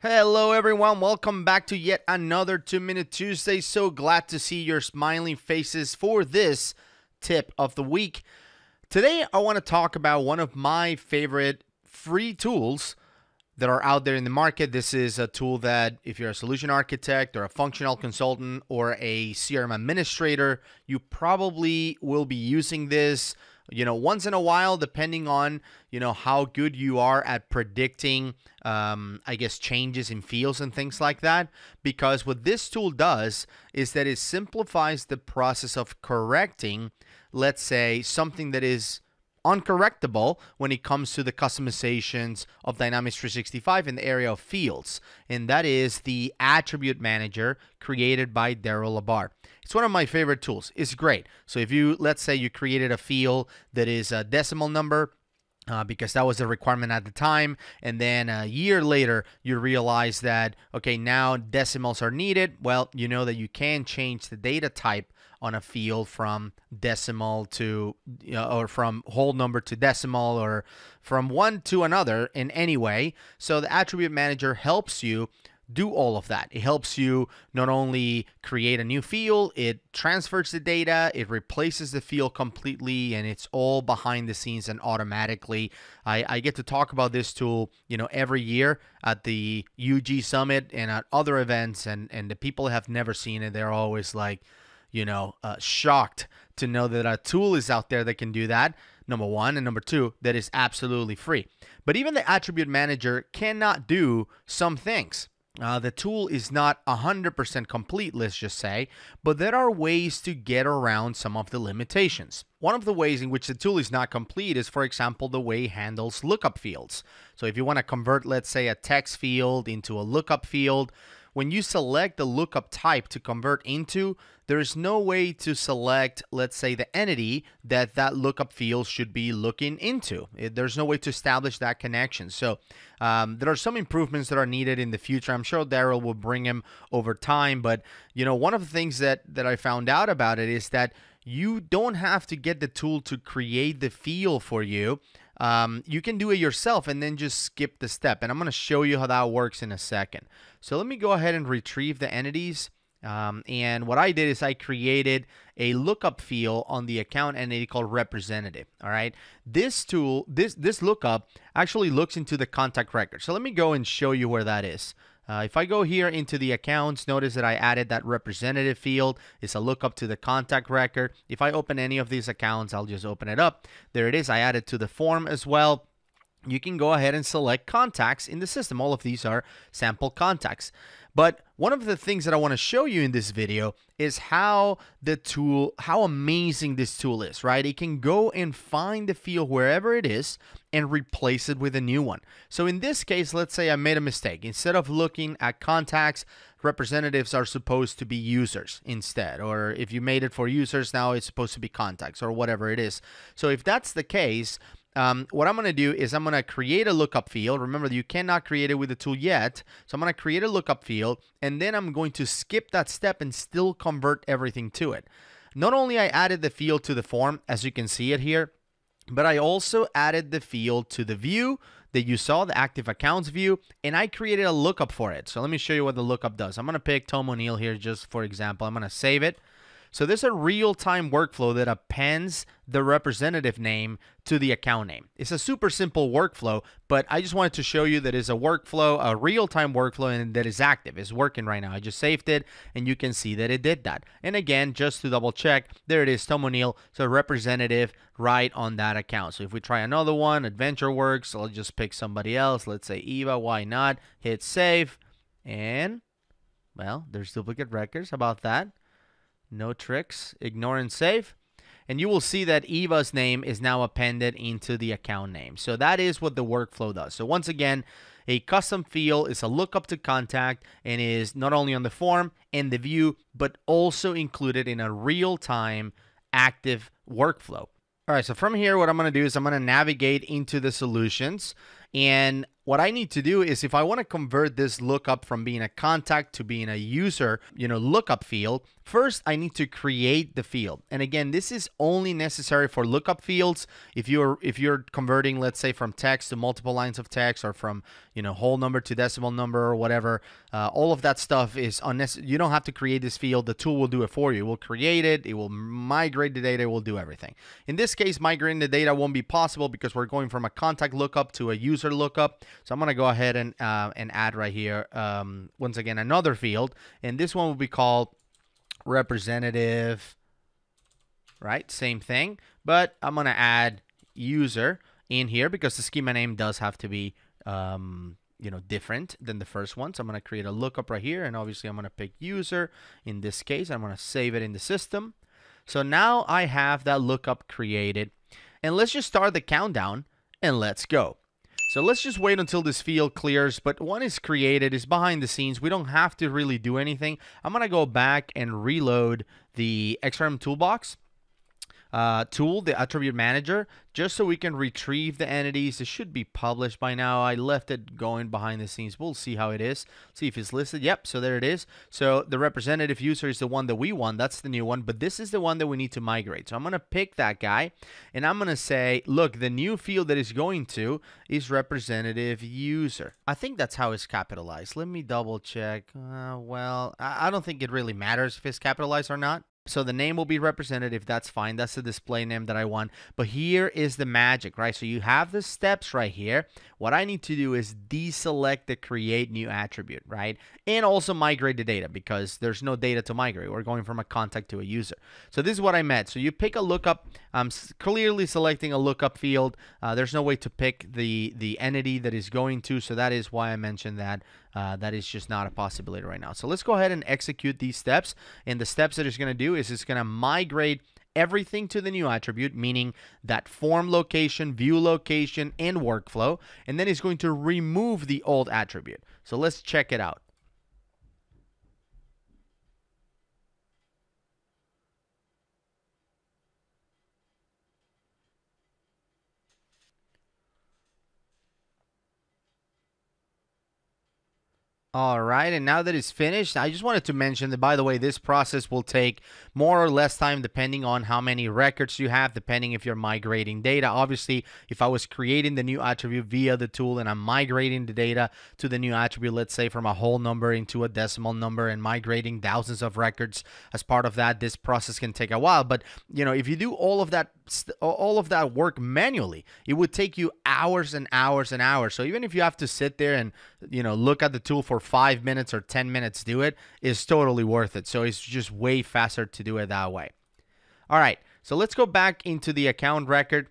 Hello, everyone. Welcome back to yet another Two Minute Tuesday. So glad to see your smiling faces for this tip of the week. Today, I want to talk about one of my favorite free tools that are out there in the market. This is a tool that, if you're a solution architect or a functional consultant or a CRM administrator, you probably will be using this you know once in a while depending on you know how good you are at predicting um, i guess changes in fields and things like that because what this tool does is that it simplifies the process of correcting let's say something that is uncorrectable when it comes to the customizations of Dynamics 365 in the area of fields, and that is the attribute manager created by Daryl LaBar. It's one of my favorite tools. It's great. So if you, let's say you created a field that is a decimal number, uh, because that was a requirement at the time. And then a year later, you realize that, okay, now decimals are needed. Well, you know that you can change the data type on a field from decimal to, you know, or from whole number to decimal or from one to another in any way. So the attribute manager helps you do all of that. It helps you not only create a new field, it transfers the data, it replaces the field completely, and it's all behind the scenes and automatically. I, I get to talk about this tool, you know, every year at the UG Summit and at other events, and and the people have never seen it. They're always like, you know, uh, shocked to know that a tool is out there that can do that. Number one, and number two, that is absolutely free. But even the attribute manager cannot do some things. Uh, the tool is not 100% complete, let's just say, but there are ways to get around some of the limitations. One of the ways in which the tool is not complete is, for example, the way it handles lookup fields. So if you want to convert, let's say, a text field into a lookup field, when you select the lookup type to convert into, there is no way to select, let's say, the entity that that lookup field should be looking into. It, there's no way to establish that connection. So um, there are some improvements that are needed in the future. I'm sure Daryl will bring them over time. But you know, one of the things that that I found out about it is that you don't have to get the tool to create the field for you. Um, you can do it yourself and then just skip the step. And I'm going to show you how that works in a second. So let me go ahead and retrieve the entities. Um, and what I did is I created a lookup field on the account entity called representative. All right. This tool, this this lookup actually looks into the contact record. So let me go and show you where that is. Uh, if I go here into the accounts, notice that I added that representative field. It's a lookup to the contact record. If I open any of these accounts, I'll just open it up. There it is. I added to the form as well you can go ahead and select contacts in the system. All of these are sample contacts. But one of the things that I want to show you in this video is how the tool, how amazing this tool is, right? It can go and find the field wherever it is and replace it with a new one. So in this case, let's say I made a mistake. Instead of looking at contacts, representatives are supposed to be users instead. Or if you made it for users, now it's supposed to be contacts or whatever it is. So if that's the case, um, what I'm going to do is I'm going to create a lookup field. Remember, you cannot create it with the tool yet. So I'm going to create a lookup field, and then I'm going to skip that step and still convert everything to it. Not only I added the field to the form, as you can see it here, but I also added the field to the view that you saw, the active accounts view, and I created a lookup for it. So let me show you what the lookup does. I'm going to pick Tom O'Neill here just for example. I'm going to save it. So there's a real-time workflow that appends the representative name to the account name. It's a super simple workflow, but I just wanted to show you that it's a workflow, a real-time workflow, and that is active. It's working right now. I just saved it, and you can see that it did that. And again, just to double check, there it is, Tom O'Neill, so representative right on that account. So if we try another one, Adventure Works, I'll just pick somebody else. Let's say Eva, why not? Hit save, and well, there's duplicate records. About that? No tricks. Ignore and save. And you will see that Eva's name is now appended into the account name. So that is what the workflow does. So once again, a custom field is a lookup to contact and is not only on the form and the view, but also included in a real-time active workflow. All right, so from here, what I'm going to do is I'm going to navigate into the solutions. And what I need to do is if I want to convert this lookup from being a contact to being a user, you know, lookup field, first I need to create the field. And again, this is only necessary for lookup fields. If you're if you're converting, let's say from text to multiple lines of text or from, you know, whole number to decimal number or whatever, uh, all of that stuff is unnecessary. You don't have to create this field. The tool will do it for you. It will create it. It will migrate the data. It will do everything. In this case, migrating the data won't be possible because we're going from a contact lookup to a user lookup. So I'm going to go ahead and, uh, and add right here, um, once again, another field. And this one will be called representative, right? Same thing. But I'm going to add user in here because the schema name does have to be, um, you know, different than the first one. So I'm going to create a lookup right here. And obviously I'm going to pick user in this case. I'm going to save it in the system. So now I have that lookup created. And let's just start the countdown and let's go. So let's just wait until this field clears, but one is created, is behind the scenes. We don't have to really do anything. I'm going to go back and reload the XRM toolbox uh, tool, the attribute manager, just so we can retrieve the entities. It should be published by now. I left it going behind the scenes. We'll see how it is. See if it's listed. Yep, so there it is. So the representative user is the one that we want. That's the new one, but this is the one that we need to migrate. So I'm going to pick that guy, and I'm going to say, look, the new field that is going to is representative user. I think that's how it's capitalized. Let me double check. Uh, well, I don't think it really matters if it's capitalized or not. So the name will be representative. That's fine. That's the display name that I want. But here is the magic, right? So you have the steps right here. What I need to do is deselect the create new attribute, right? And also migrate the data because there's no data to migrate. We're going from a contact to a user. So this is what I meant. So you pick a lookup. I'm clearly selecting a lookup field. Uh, there's no way to pick the, the entity that is going to. So that is why I mentioned that. Uh, that is just not a possibility right now. So let's go ahead and execute these steps. And the steps that it's going to do is it's going to migrate everything to the new attribute, meaning that form location, view location, and workflow. And then it's going to remove the old attribute. So let's check it out. All right, and now that it's finished, I just wanted to mention that, by the way, this process will take more or less time depending on how many records you have, depending if you're migrating data. Obviously, if I was creating the new attribute via the tool and I'm migrating the data to the new attribute, let's say from a whole number into a decimal number and migrating thousands of records as part of that, this process can take a while. But, you know, if you do all of that all of that work manually. It would take you hours and hours and hours. So even if you have to sit there and you know look at the tool for five minutes or ten minutes, do it is totally worth it. So it's just way faster to do it that way. All right, so let's go back into the account record,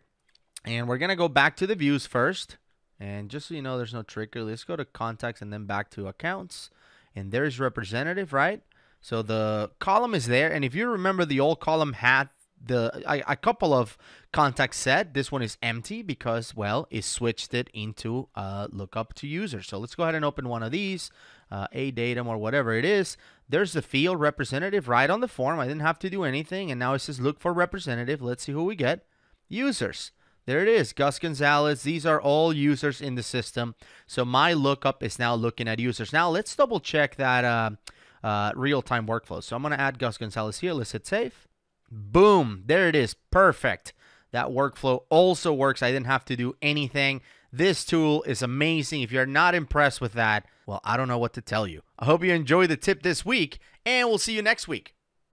and we're gonna go back to the views first. And just so you know, there's no trigger. Let's go to contacts and then back to accounts. And there's representative, right? So the column is there. And if you remember, the old column had the a, a, couple of contacts said this one is empty because well it switched it into uh, lookup to user. So let's go ahead and open one of these uh, a datum or whatever it is. There's the field representative right on the form. I didn't have to do anything. And now it says look for representative. Let's see who we get. Users. There it is. Gus Gonzalez. These are all users in the system. So my lookup is now looking at users. Now let's double check that uh, uh real-time workflow. So I'm gonna add Gus Gonzalez here. Let's hit save Boom. There it is. Perfect. That workflow also works. I didn't have to do anything. This tool is amazing. If you're not impressed with that, well, I don't know what to tell you. I hope you enjoy the tip this week, and we'll see you next week.